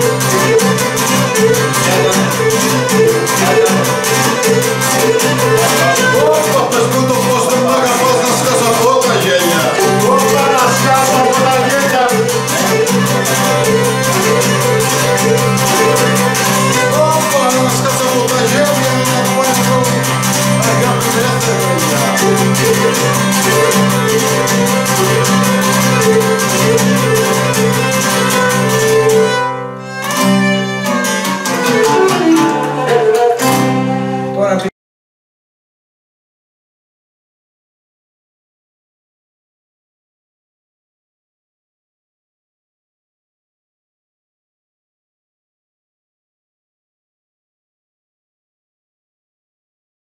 you.